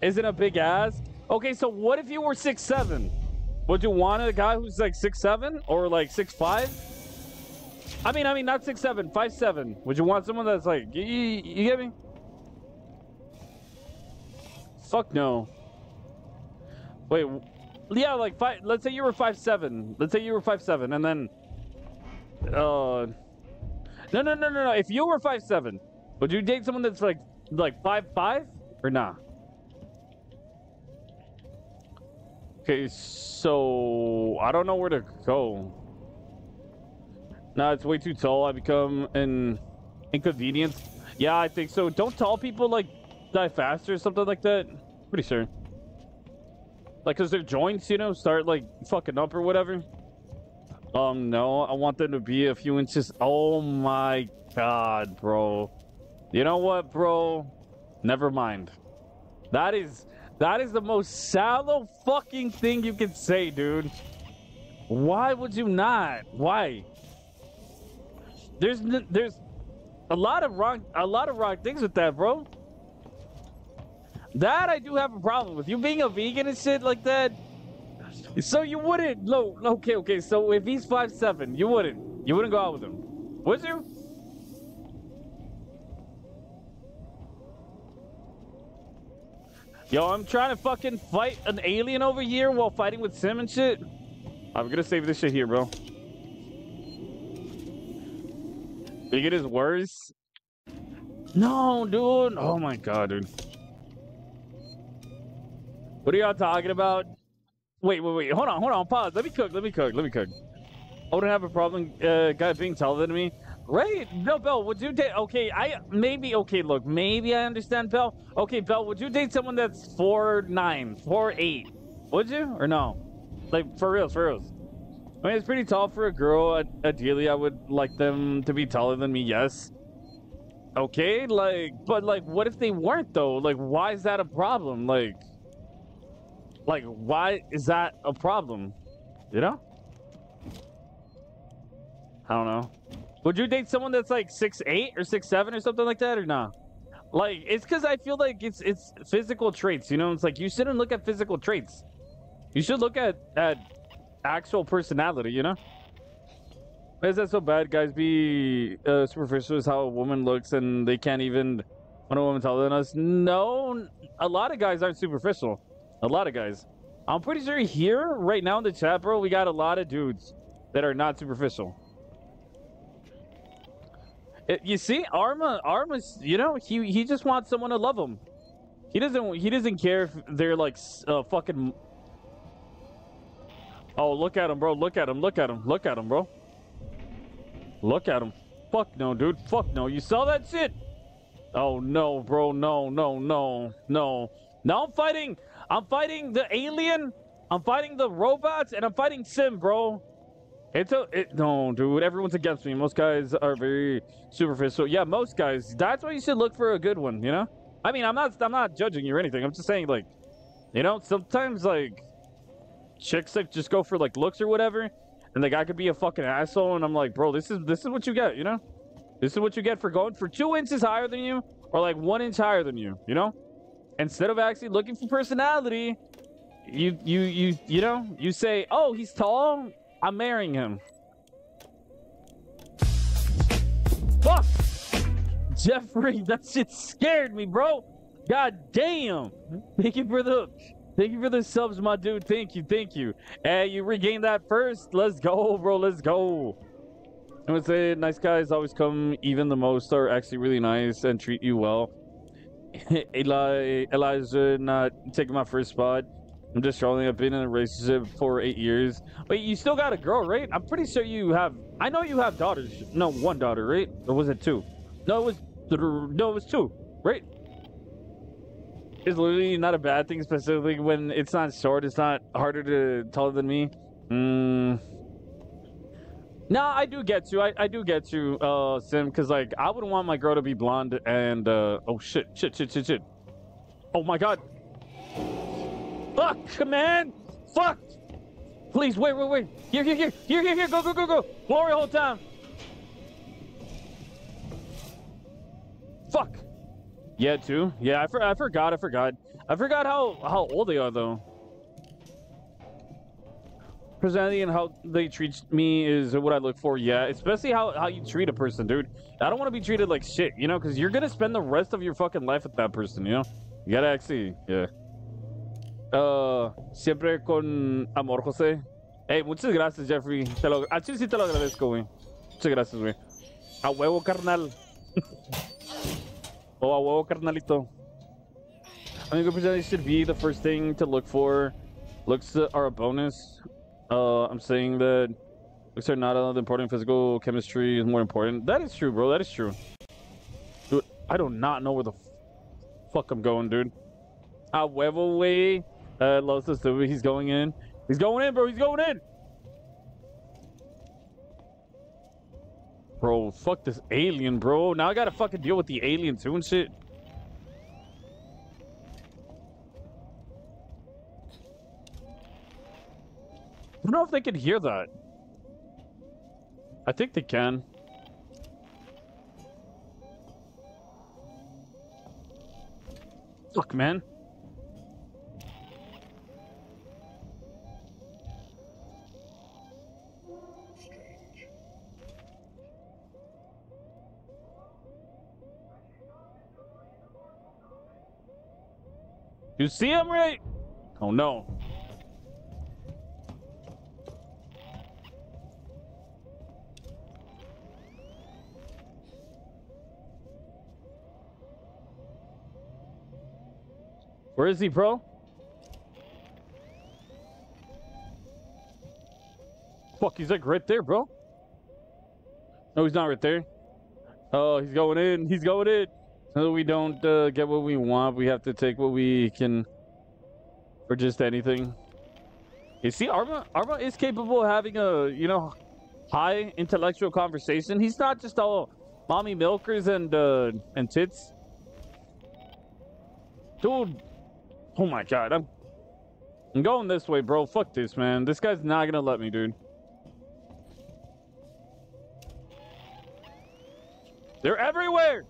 [SPEAKER 1] Isn't a big ass? Okay, so what if you were six seven? Would you want a guy who's like six seven or like six five? I mean, I mean, not six seven, five seven. Would you want someone that's like, you, you, get me? Fuck no. Wait, yeah, like five. Let's say you were five seven. Let's say you were five seven, and then, uh, no, no, no, no, no. If you were five seven, would you date someone that's like like five five or nah? Okay, so I don't know where to go. Nah, it's way too tall. I become an inconvenience. Yeah, I think so. Don't tall people like die faster or something like that? Pretty sure. Like, cause their joints, you know, start like fucking up or whatever. Um, no, I want them to be a few inches. Oh my god, bro. You know what, bro? Never mind. That is that is the most shallow fucking thing you can say, dude. Why would you not? Why? There's there's a lot of wrong a lot of wrong things with that, bro. That I do have a problem with. You being a vegan and shit like that. So you wouldn't no okay, okay. So if he's five seven, you wouldn't. You wouldn't go out with him. Would you? Yo, I'm trying to fucking fight an alien over here while fighting with Sim and shit. I'm gonna save this shit here, bro. Vegan is worse. No, dude. Oh my god, dude. What are y'all talking about? Wait, wait, wait. Hold on, hold on. Pause. Let me cook. Let me cook. Let me cook. I wouldn't have a problem, uh, guy being taller than me. Right? No, Bell, would you date? Okay, I maybe. Okay, look, maybe I understand, Bell. Okay, Bell, would you date someone that's four nine, four eight? Would you or no? Like for real, for real. I mean, it's pretty tall for a girl. Ideally, I would like them to be taller than me. Yes. Okay, like, but like, what if they weren't though? Like, why is that a problem? Like, like, why is that a problem? You know? I don't know. Would you date someone that's like six eight or six seven or something like that, or not? Like it's because I feel like it's it's physical traits. You know, it's like you shouldn't look at physical traits. You should look at at actual personality. You know. Why is that so bad? Guys be uh, superficial is how a woman looks, and they can't even. When a woman telling us, no, a lot of guys aren't superficial. A lot of guys. I'm pretty sure here, right now in the chat, bro, we got a lot of dudes that are not superficial. It- you see, Arma, Arma's, you know, he he just wants someone to love him. He doesn't he doesn't care if they're like uh, fucking. Oh, look at him, bro! Look at him! Look at him! Look at him, bro! Look at him! Fuck no, dude! Fuck no! You saw that shit? Oh no, bro! No, no, no, no! Now I'm fighting! I'm fighting the alien. I'm fighting the robots, and I'm fighting Sim, bro. It's a it, no, dude. Everyone's against me. Most guys are very superficial. Yeah, most guys. That's why you should look for a good one. You know. I mean, I'm not. I'm not judging you or anything. I'm just saying, like, you know, sometimes like chicks like just go for like looks or whatever, and the guy could be a fucking asshole, and I'm like, bro, this is this is what you get. You know, this is what you get for going for two inches higher than you or like one inch higher than you. You know, instead of actually looking for personality, you you you you know you say, oh, he's tall. I'm marrying him. Fuck! Jeffrey, that shit scared me, bro. God damn. Thank you for the thank you for the subs, my dude. Thank you, thank you. Hey, you regained that first. Let's go, bro. Let's go. I would say nice guys always come, even the most are actually really nice and treat you well. Eli not taking my first spot. I'm just trolling. I've been in a relationship for eight years. Wait, you still got a girl, right? I'm pretty sure you have. I know you have daughters. No, one daughter, right? Or was it two? No, it was. No, it was two, right? It's literally not a bad thing, specifically when it's not short. It's not harder to taller than me. Mm. No, I do get you. I, I do get you, uh, Sim, because like I wouldn't want my girl to be blonde and uh oh shit, shit, shit, shit, shit. Oh my god. Fuck, man! Fuck! Please, wait, wait, wait. Here, here, here, here, here, here, go, go, go, go. Glory whole time. Fuck. Yeah, too. Yeah, I, for, I forgot, I forgot. I forgot how, how old they are, though. Personality and how they treat me is what I look for, yeah. Especially how, how you treat a person, dude. I don't want to be treated like shit, you know? Because you're to spend the rest of your fucking life with that person, you know? You gotta actually, yeah. Uh, siempre con amor, José. Hey, muchas gracias, Jeffrey. Te lo, a sí te lo agradezco, güey. Muchas gracias, güey. A huevo, carnal. oh, a huevo, carnalito. I think personality should be the first thing to look for. Looks are a bonus. Uh, I'm saying that looks are not all important. Physical chemistry is more important. That is true, bro. That is true. Dude, I do not know where the fuck I'm going, dude. Huevo, way. Uh, Los Estuve, he's going in. He's going in, bro. He's going in. Bro, fuck this alien, bro. Now I gotta fucking deal with the alien too and shit. Don't know if they can hear that. I think they can. Fuck, man. You see him, right? Oh no. Where is he, bro? Fuck, he's like right there, bro. No, he's not right there. Oh, he's going in. He's going in. So we don't uh, get what we want. We have to take what we can, or just anything. You see, Arma, Arma is capable of having a, you know, high intellectual conversation. He's not just all mommy milkers and uh, and tits. Dude, oh my god, I'm, I'm going this way, bro. Fuck this, man. This guy's not gonna let me, dude. They're everywhere.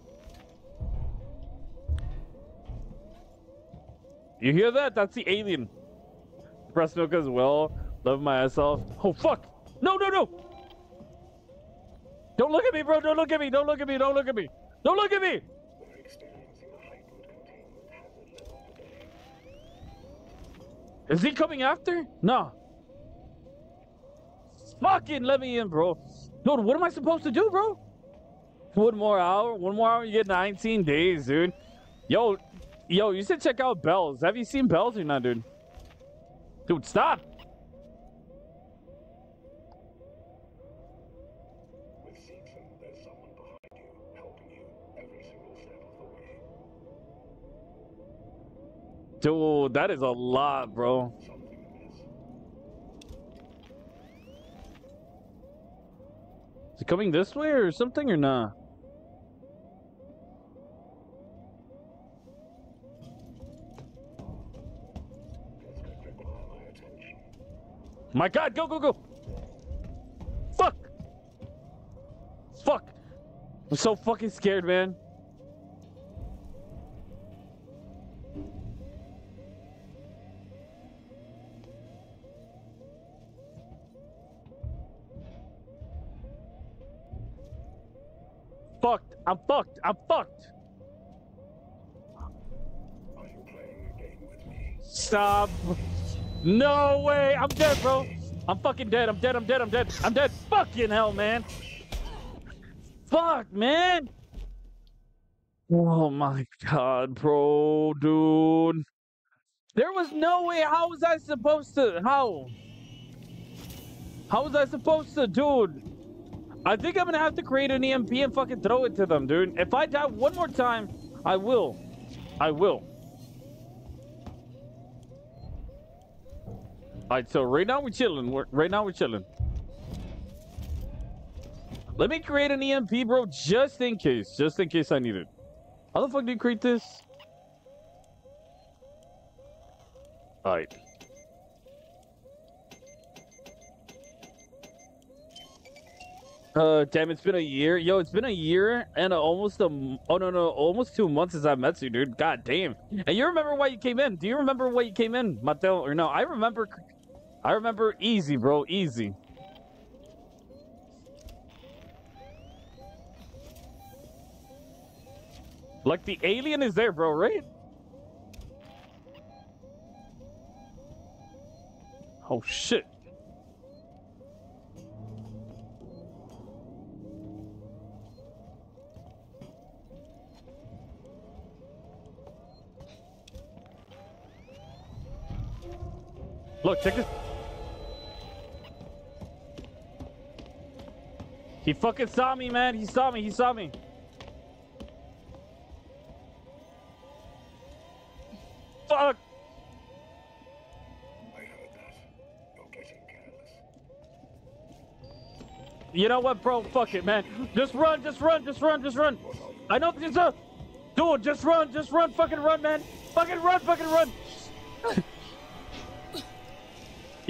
[SPEAKER 1] You hear that? That's the alien. Breast milk as well. Love my ass off. Oh fuck! No, no, no! Don't look at me, bro. Don't look at me. Don't look at me. Don't look at me. Don't look at me. Is he coming after? No. Fucking let me in, bro. Dude, what am I supposed to do, bro? One more hour? One more hour, you get 19 days, dude. Yo, yo, you should check out Bells. Have you seen Bells or not, dude? Dude, stop.
[SPEAKER 8] With Seegson, there's someone behind you, helping you every single step of the way.
[SPEAKER 1] Dude, that is a lot, bro. Is it coming this way or something or not?
[SPEAKER 8] Attention.
[SPEAKER 1] My god, go, go, go! Fuck! Fuck! I'm so fucking scared, man. Fucked. I'm I'm fucked. Stop. No way. I'm dead, bro. I'm fucking dead. I'm dead. I'm dead. I'm dead. I'm dead. Fucking hell, man. Fuck, man. Oh my god, bro, dude. There was no way. How was I supposed to? How? How was I supposed to, dude? I think I'm gonna have to create an EMP and fucking throw it to them, dude. If I die one more time, I will. I will. Alright, so right now we're chilling. We're, right now we're chilling. Let me create an EMP, bro, just in case. Just in case I need it. How the fuck do you create this? Alright. Uh, damn, it's been a year. Yo, it's been a year and almost a oh no, no, almost two months since I met you, dude. God damn. And you remember why you came in? Do you remember why you came in, Mateo? Or no, I remember, I remember easy, bro, easy. Like the alien is there, bro, right? Oh shit. Look, check this. He fucking saw me, man. He saw me. He saw me. Fuck. You know what, bro? Fuck it, man. Just run, just run, just run, just run. I know, just uh, dude, just run, just run, fucking run, man. Fucking run, fucking run.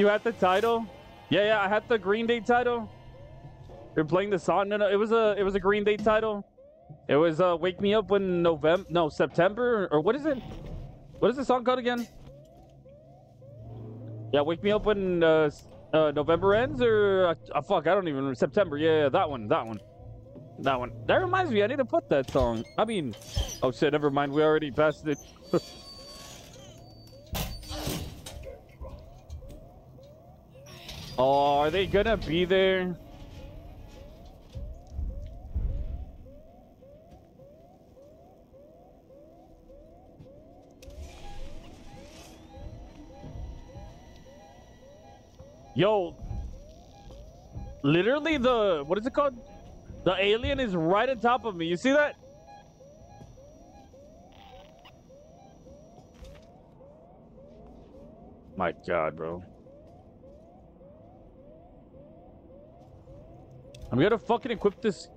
[SPEAKER 1] You had the title? Yeah, yeah, I had the Green Day title. You're playing the song. No, no, it was a, it was a Green Day title. It was uh, "Wake Me Up When November, no September, or what is it? What is the song called again? Yeah, "Wake Me Up When uh, uh, November ends," or uh, uh, fuck, I don't even remember. September. Yeah, yeah, that one, that one, that one. That reminds me, I need to put that song. I mean, oh shit, never mind. We already passed it. oh, are they gonna be there? Yo, literally the what is it called? The alien is right on top of me. You see that? My God, bro. I'm gonna fucking equip this.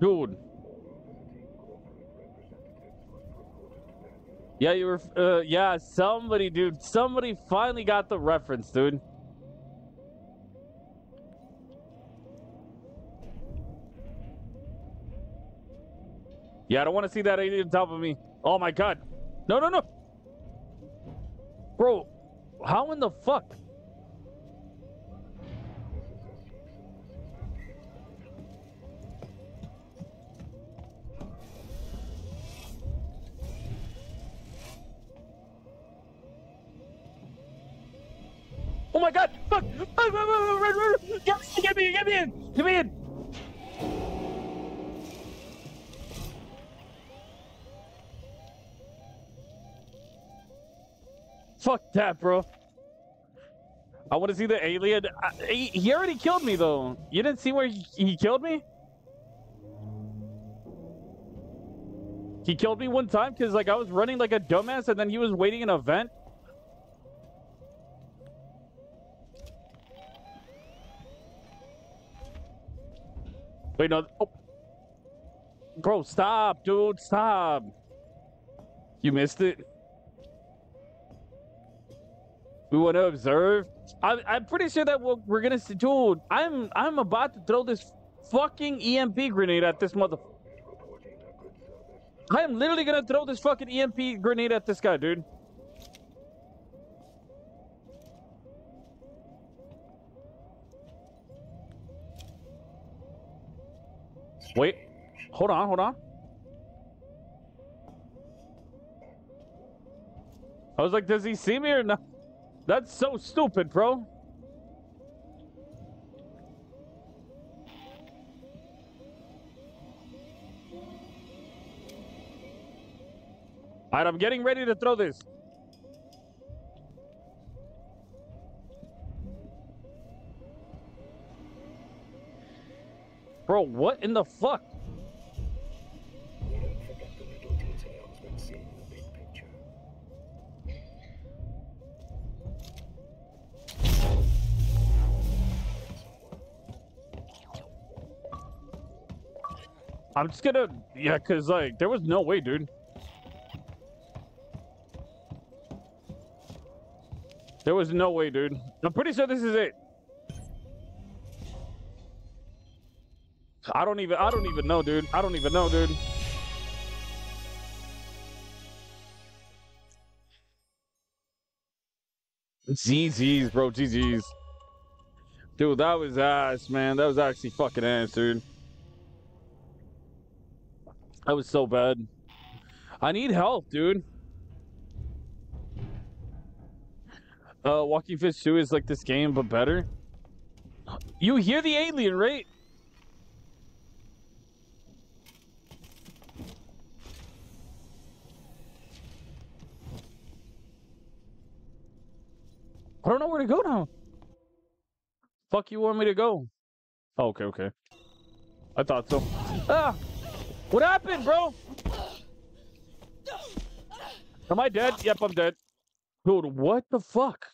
[SPEAKER 1] Dude. Yeah, you were. Uh, yeah, somebody, dude. Somebody finally got the reference, dude. Yeah, I don't want to see that alien on top of me. Oh my god. No, no, no. Bro, how in the fuck? Oh my god! Fuck! Fuck, fuck, fuck, fuck, run, run, run. Get me, get me, get me in! Get me in! Fuck that, bro. I want to see the alien. I, he, he already killed me, though. You didn't see where he, he killed me? He killed me one time because, like, I was running like a dumbass and then he was waiting in a vent. Wait, no. Oh. Bro, stop, dude. Stop. You missed it. We want to observe. I, I'm pretty sure that we're, we're gonna see. Dude, I'm I'm about to throw this fucking EMP grenade at this mother. I am literally gonna throw this fucking EMP grenade at this guy, dude. Wait, hold on, hold on. I was like, does he see me or not? That's so stupid, bro. Alright, I'm getting ready to throw this. Bro, what in the fuck? I'm just gonna, yeah, cause like there was no way, dude. There was no way, dude. I'm pretty sure this is it. I don't even, I don't even know, dude. I don't even know, dude. GG's, bro, GG's. Dude, that was ass, man. That was actually fucking ass, dude. That was so bad. I need help, dude. Uh, Walking Fish 2 is like this game, but better. You hear the alien, right? I don't know where to go now. Fuck you want me to go? Oh, okay, okay. I thought so. Ah! What happened, bro? Am I dead? Yep, I'm dead. Dude, what the fuck?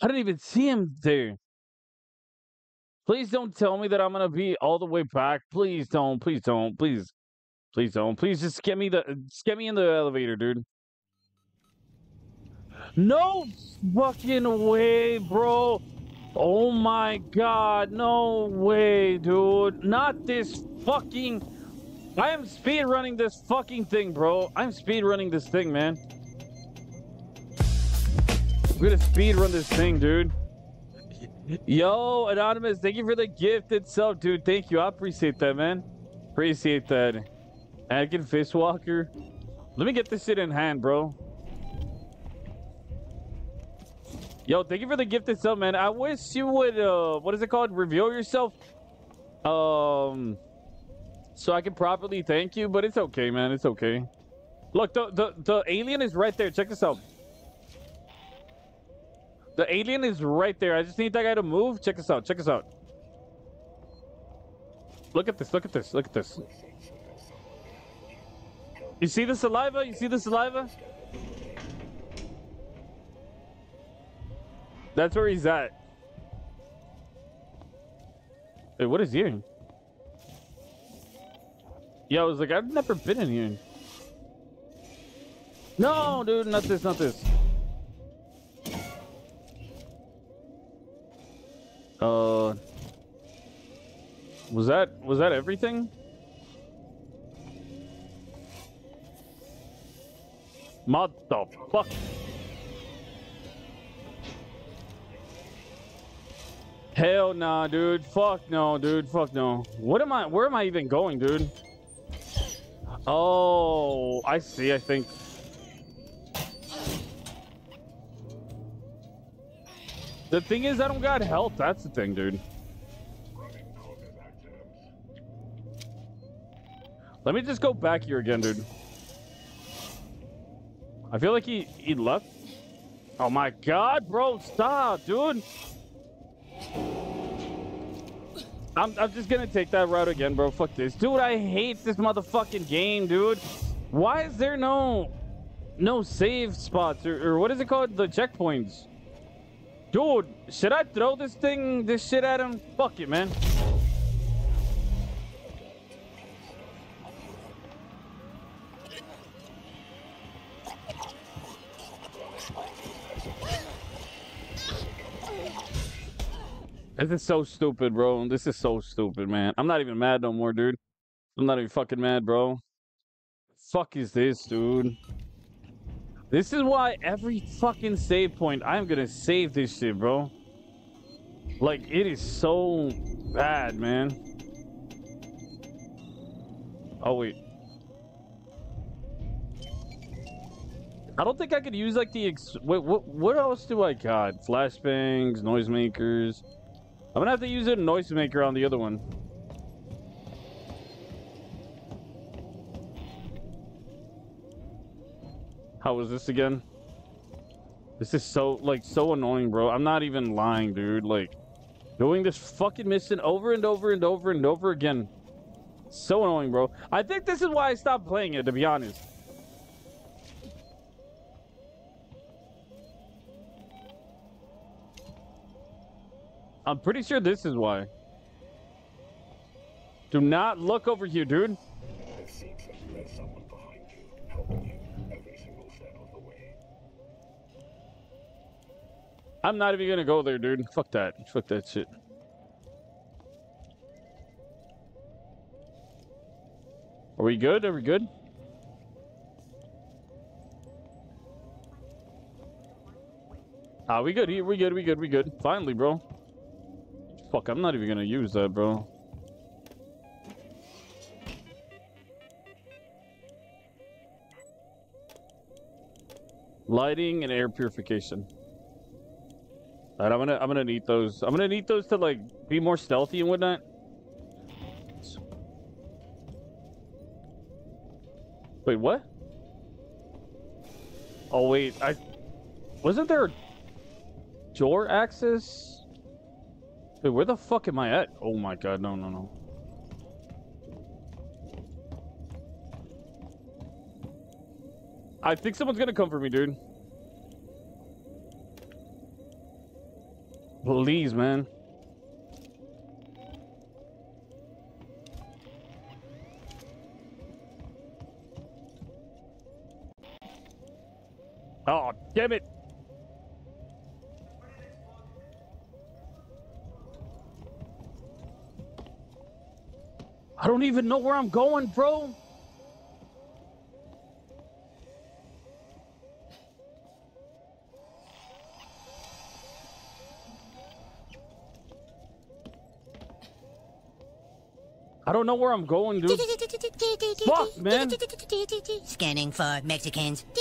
[SPEAKER 1] I didn't even see him there. Please don't tell me that I'm gonna be all the way back. Please don't. Please don't. Please. Please don't. Please just get me the get me in the elevator, dude. No fucking way, bro. Oh my god, no way, dude. Not this fucking I am speed running this fucking thing, bro. I'm speed running this thing, man. I'm gonna speed run this thing, dude. Yo, Anonymous, thank you for the gift itself, dude. Thank you. I appreciate that, man. Appreciate that. Anakin Fishwalker. Let me get this shit in hand, bro. Yo, thank you for the gift itself, man. I wish you would, uh, what is it called? Reveal yourself. Um, so I can properly thank you, but it's okay, man. It's okay. Look, the, the, the alien is right there. Check this out. The alien is right there. I just need that guy to move. Check this out. Check this out. Look at this. Look at this. Look at this. You see the saliva? You see the saliva? That's where he's at. Wait, what is here? Yeah, I was like, I've never been in here. No, dude, not this, not this. Uh, was that was that everything? What the fuck? Hell nah, dude. Fuck no, dude. Fuck no. What am I? Where am I even going, dude? Oh, I see. I think. The thing is, I don't got health. That's the thing, dude. Let me just go back here again, dude. I feel like he he left. Oh my god, bro, stop, dude. I'm I'm just gonna take that route again, bro. Fuck this, dude. I hate this motherfucking game, dude. Why is there no no save spots or, or what is it called? The checkpoints. Dude, should I throw this thing, this shit at him? Fuck it, man. This is so stupid, bro. This is so stupid, man. I'm not even mad no more, dude. I'm not even fucking mad, bro. Fuck is this, dude? This is why every fucking save point, I'm gonna save this shit, bro. Like, it is so bad, man. Oh, wait. I don't think I could use, like, the... Ex wait, what, what else do I got? Flashbangs, noisemakers... I'm gonna have to use a noisemaker on the other one. How was this again? This is so, like, so annoying, bro. I'm not even lying, dude. Like, doing this fucking mission over and over and over and over again. So annoying, bro. I think this is why I stopped playing it, to be honest. I'm pretty sure this is why. Do not look over here, dude. I'm not even gonna go there, dude. Fuck that. Fuck that shit. Are we good? Are we good? Ah, we good. We good. We good. We good. Finally, bro. Fuck, I'm not even gonna use that, bro. Lighting and air purification. Alright, I'm gonna I'm gonna need those. I'm gonna need those to like be more stealthy and whatnot. Wait, what? Oh wait, I wasn't there door access? Wait, where the fuck am I at? Oh my god, no, no, no. I think someone's gonna come for me, dude. Please, man. Oh, damn it. Even know where I'm going, bro. I don't know where I'm going, dude. Fuck, man.
[SPEAKER 9] Scanning for Mexicans. Ah,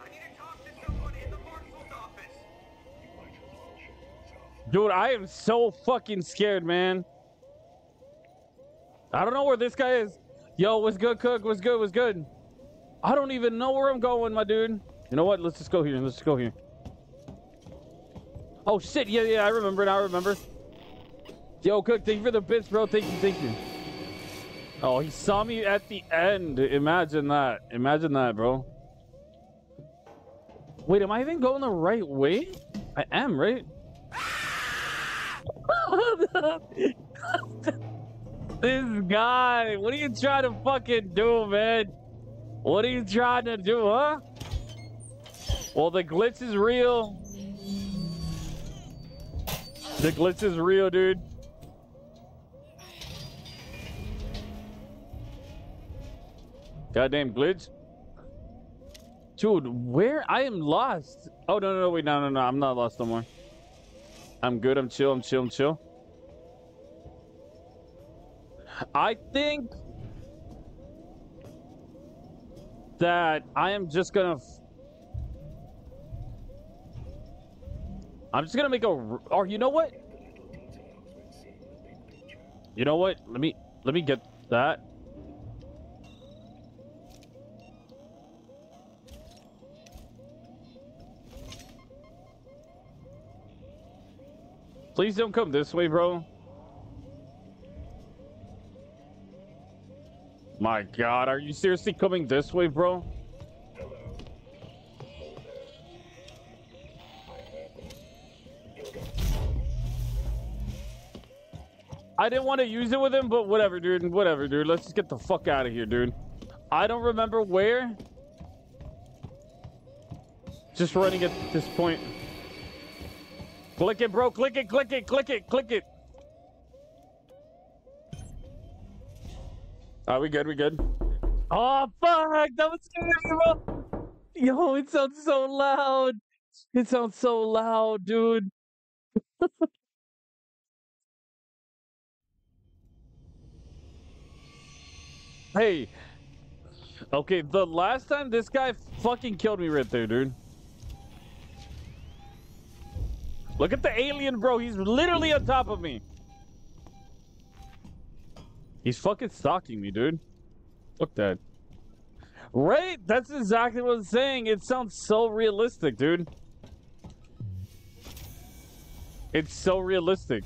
[SPEAKER 6] I need to talk to someone in the marshal's office.
[SPEAKER 8] You might as well show yourself.
[SPEAKER 1] Dude, I am so fucking scared, man. I don't know where this guy is. Yo, what's good, Cook? What's good? What's good? I don't even know where I'm going, my dude. You know what? Let's just go here. Let's just go here. Oh, shit. Yeah, yeah, I remember now. I remember. Yo, Cook, thank you for the bits, bro. Thank you, thank you. Oh, he saw me at the end. Imagine that. Imagine that, bro. Wait, am I even going the right way? I am, right? this guy, what are you trying to fucking do, man? What are you trying to do, huh? Well, the glitch is real. The glitch is real, dude. Goddamn glitch. Dude, where? I am lost. Oh, no, no, no, wait, no, no, no. I'm not lost no more. I'm good. I'm chill. I'm chill. I'm chill. I think that I am just gonna. I'm just gonna make a. Or oh, you know what? You know what? Let me let me get that. Please don't come this way, bro. My god, are you seriously coming this way, bro? I didn't want to use it with him, but whatever, dude. Whatever, dude. Let's just get the fuck out of here, dude. I don't remember where. Just running at this point. Click it, bro. Click it, click it, click it, click it. Are we good? We good? Oh, fuck. That was scary, bro. Yo, it sounds so loud. It sounds so loud, dude. hey. Okay, the last time this guy fucking killed me right there, dude. Look at the alien, bro. He's literally on top of me. He's fucking stalking me, dude. Fuck that. Right? That's exactly what I'm saying. It sounds so realistic, dude. It's so realistic.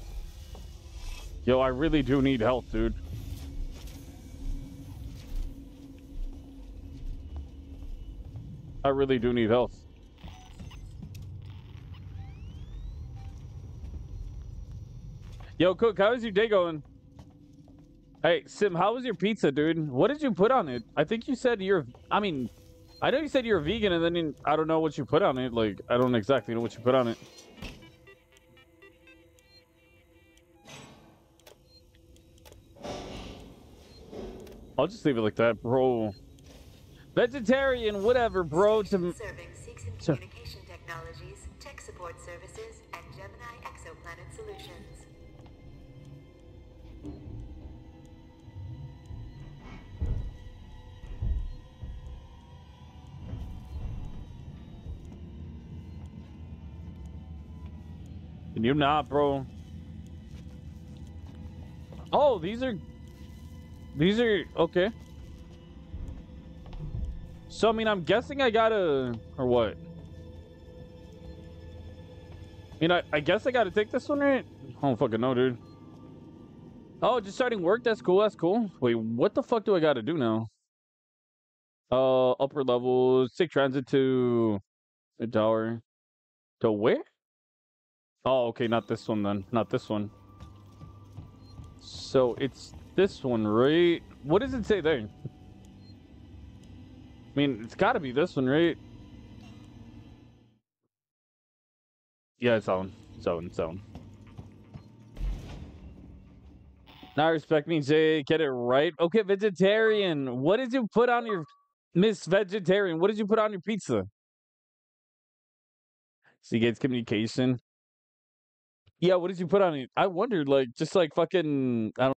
[SPEAKER 1] Yo, I really do need help, dude. I really do need help. Yo, Cook, how is your day going? Hey, Sim, how was your pizza, dude? What did you put on it? I think you said you're. I mean, I know you said you're vegan, and then you, I don't know what you put on it. Like, I don't exactly know what you put on it. I'll just leave it like that, bro. Vegetarian, whatever, bro. To
[SPEAKER 5] Serving
[SPEAKER 1] Can you not, bro? Oh, these are these are okay. So I mean, I'm guessing I gotta or what? I mean, I, I guess I gotta take this one, right? I don't fucking know, dude. Oh, just starting work. That's cool. That's cool. Wait, what the fuck do I gotta do now? Uh, upper levels. Take transit to the tower. To where? Oh, okay, not this one then. Not this one. So it's this one, right? What does it say there? I mean, it's got to be this one, right? Yeah, it's one. It's one. It's one. Now respect me, Jay. Get it right. Okay, vegetarian. What did you put on your Miss Vegetarian? What did you put on your pizza? Seegson's communication. Yeah, what did you put on it? I wondered, like, just like fucking, I don't.